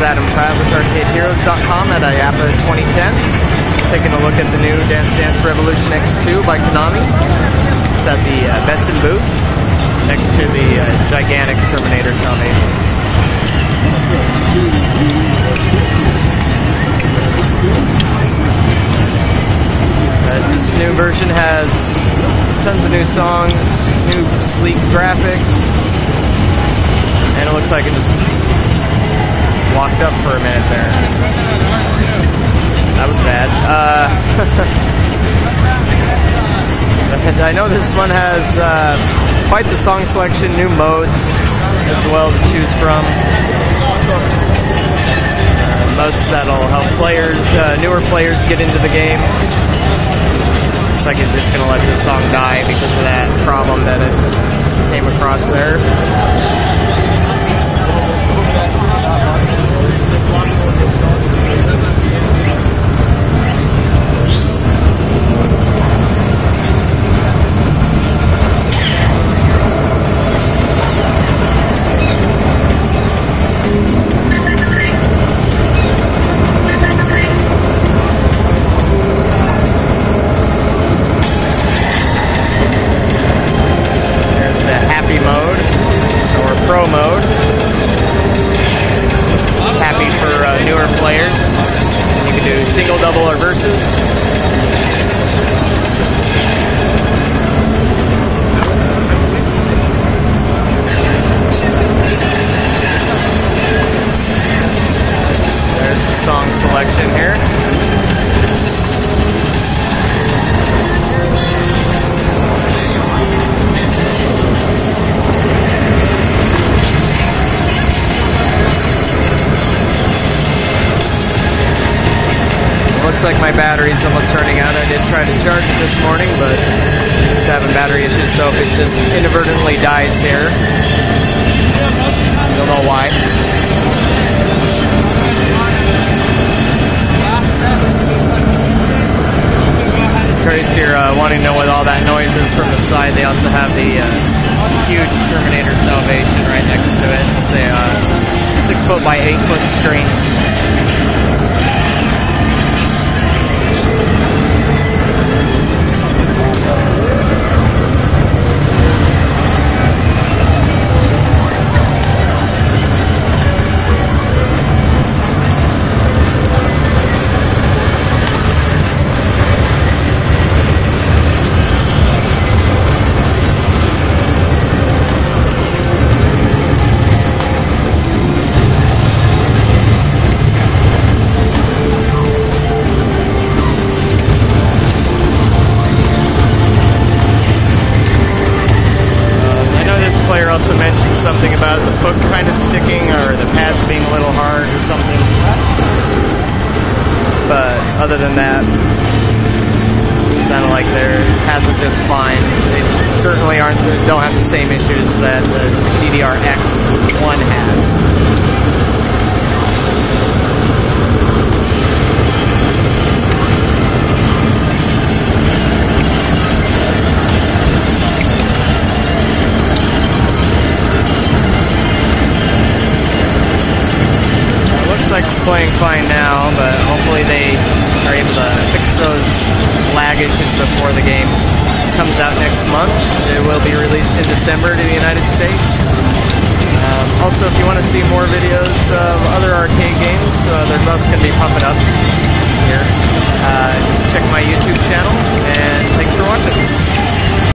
is Adam with ArcadeHeroes.com at IAAPA 2010. Taking a look at the new Dance Dance Revolution X2 by Konami. It's at the uh, Betson booth next to the uh, gigantic Terminator Salvation. Uh, this new version has tons of new songs, new sleek graphics, and it looks like it just locked up for a minute there. That was bad. Uh, and I know this one has uh, quite the song selection, new modes as well to choose from. Uh, modes that'll help players, uh, newer players get into the game. Looks like he's just gonna let this song die because of that problem that it came across there. Happy mode or pro mode. Happy for uh, newer players. You can do single, double, or versus. There's the song selection here. Looks like my battery's almost running out. I did try to charge it this morning, but just having battery issues. So if it just inadvertently dies here, don't know why. Curtis here uh, wanting to know what all that noise is from the side. They also have the uh, huge Terminator Salvation right next to it. It's a uh, six foot by eight foot screen. Than that, it sounded like they're just fine. They certainly aren't don't have the same issues that the DDR-X one had. It looks like it's playing fine now, but hopefully they are able to fix those lag issues before the game comes out next month. It will be released in December to the United States. Um, also, if you want to see more videos of other arcade games, uh, there's also going to be Pump It Up here. Uh, just check my YouTube channel, and thanks for watching.